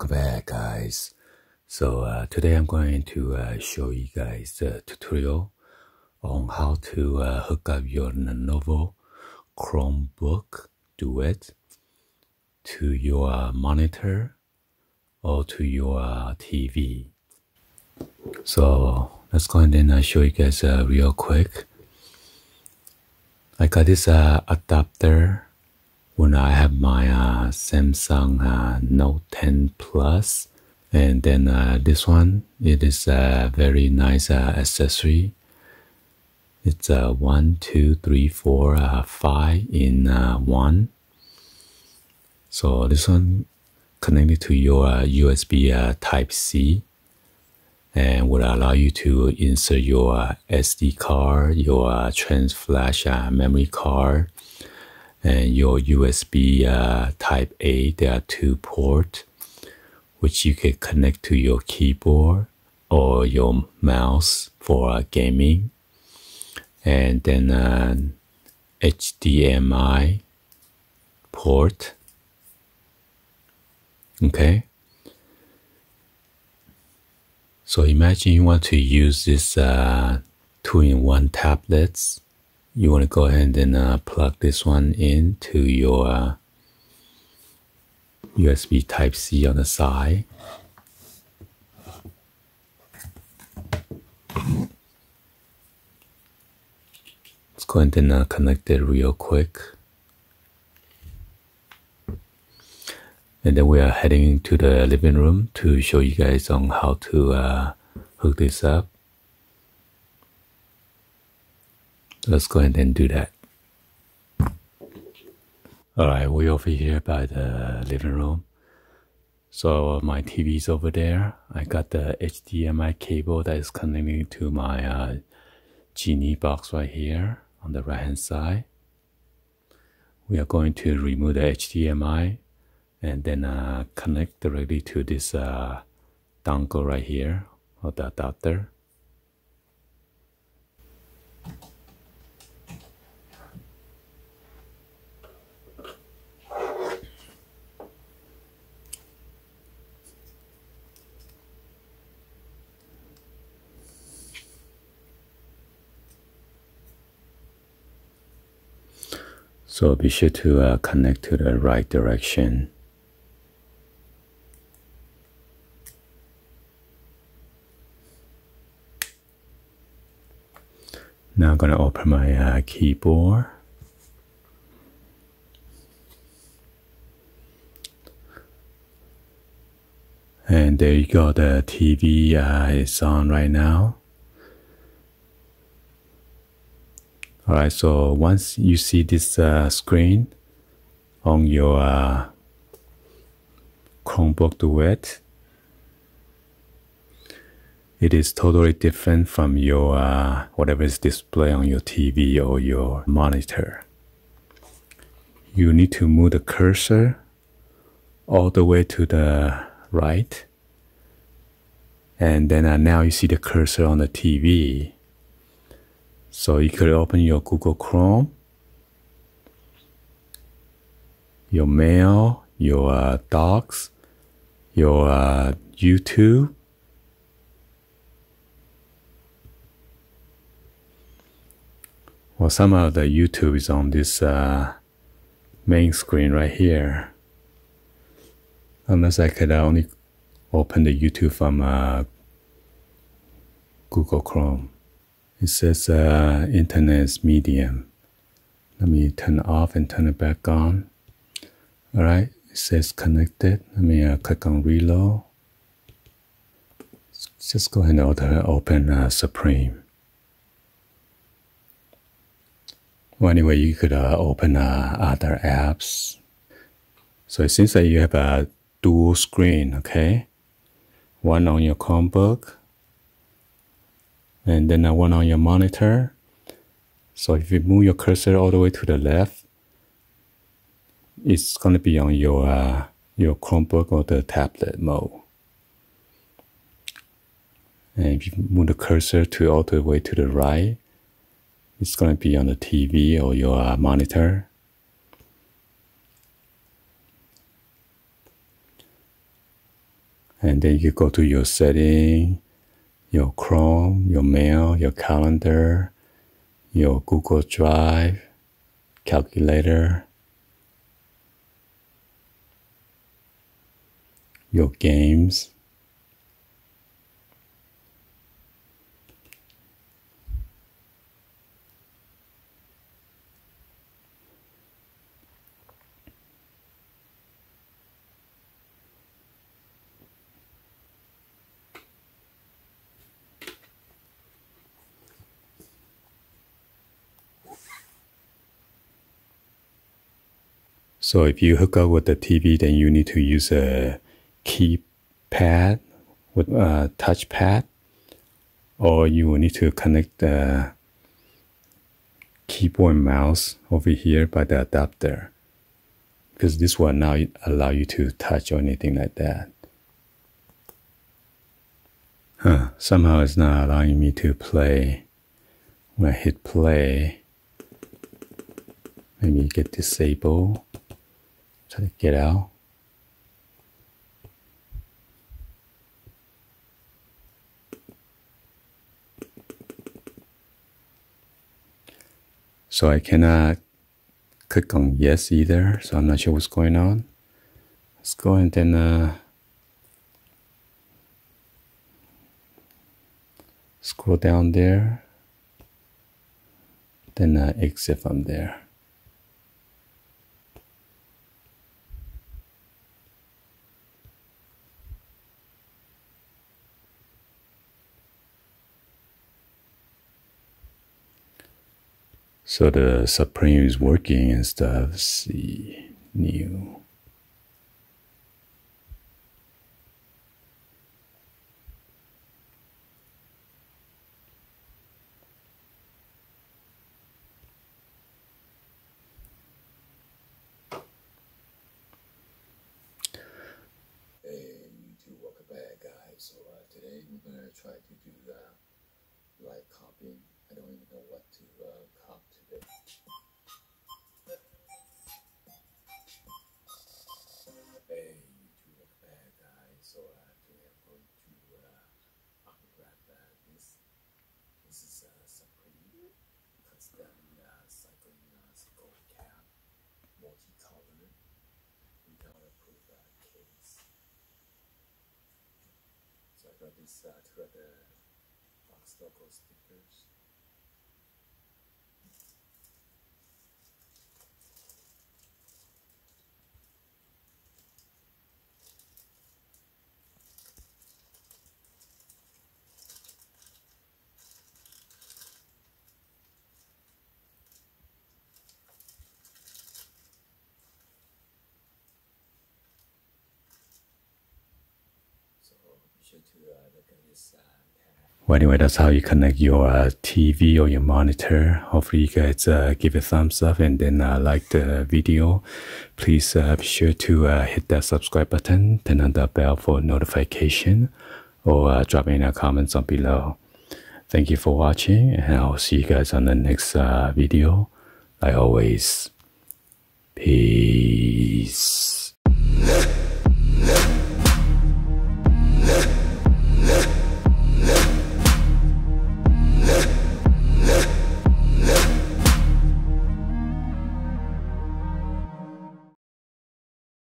welcome back guys. So uh, today I'm going to uh, show you guys a tutorial on how to uh, hook up your Lenovo Chromebook Duet to your monitor or to your TV. So let's go and uh, show you guys uh, real quick. I got this uh, adapter when I have my uh, Samsung uh, Note 10 Plus. And then uh, this one, it is a very nice uh, accessory. It's a uh, one, two, three, four, uh, five in one. So this one connected to your USB Type C and would allow you to insert your SD card, your trans flash memory card, and your USB uh, Type A. There are two ports which you can connect to your keyboard or your mouse for uh, gaming, and then an uh, HDMI port. Okay. So imagine you want to use this uh, two-in-one tablets you want to go ahead and uh, plug this one into your USB Type C on the side. Let's go ahead and uh, connect it real quick. And then we are heading to the living room to show you guys on how to uh, hook this up. Let's go ahead and do that. Alright, we're over here by the living room. So my TV is over there. I got the HDMI cable that is connecting to my uh, Genie box right here on the right hand side. We are going to remove the HDMI and then uh, connect directly to this uh, dongle right here or the adapter. So be sure to uh, connect to the right direction. Now I'm going to open my uh, keyboard. And there you go, the TV uh, is on right now. All right, so once you see this uh, screen on your uh, Chromebook Duet, it is totally different from your uh, whatever is displayed on your TV or your monitor. You need to move the cursor all the way to the right, and then uh, now you see the cursor on the TV so you could open your Google Chrome, your mail, your uh, docs, your uh, YouTube. Well, some of the YouTube is on this uh, main screen right here. Unless I could only open the YouTube from uh, Google Chrome. It says uh, internet is medium. Let me turn off and turn it back on. All right, it says connected. Let me uh, click on reload. Just go ahead and open uh, Supreme. Well, anyway, you could uh, open uh, other apps. So it seems that you have a dual screen, okay? One on your Chromebook and then I one on your monitor. So if you move your cursor all the way to the left, it's going to be on your uh, your Chromebook or the tablet mode. And if you move the cursor to all the way to the right, it's going to be on the TV or your uh, monitor. and then you go to your setting, your Chrome, your mail, your calendar, your Google Drive, calculator, your games. So if you hook up with the TV, then you need to use a keypad with a touchpad, or you will need to connect the keyboard mouse over here by the adapter, because this will now allow you to touch or anything like that. Huh, somehow it's not allowing me to play. When I hit play, maybe get disabled. Get out. So I cannot click on yes either, so I'm not sure what's going on. Let's go and then uh, scroll down there, then uh, exit from there. So the Supreme is working and stuff. see, new. Hey, welcome back, guys. So uh, today we're gonna try to do This is uh, Supreme custom uh, cycling uh, skull cap, multicolored, waterproof uh, case. So I got this uh, to got the box logo stickers. So be sure to uh, look at this uh, tab. Well, anyway, that's how you connect your uh, TV or your monitor. Hopefully, you guys uh, give a thumbs up and then uh, like the video. Please uh, be sure to uh, hit that subscribe button, turn on the bell for notification, or uh, drop in a comments on below. Thank you for watching, and I'll see you guys on the next video. Like always, peace.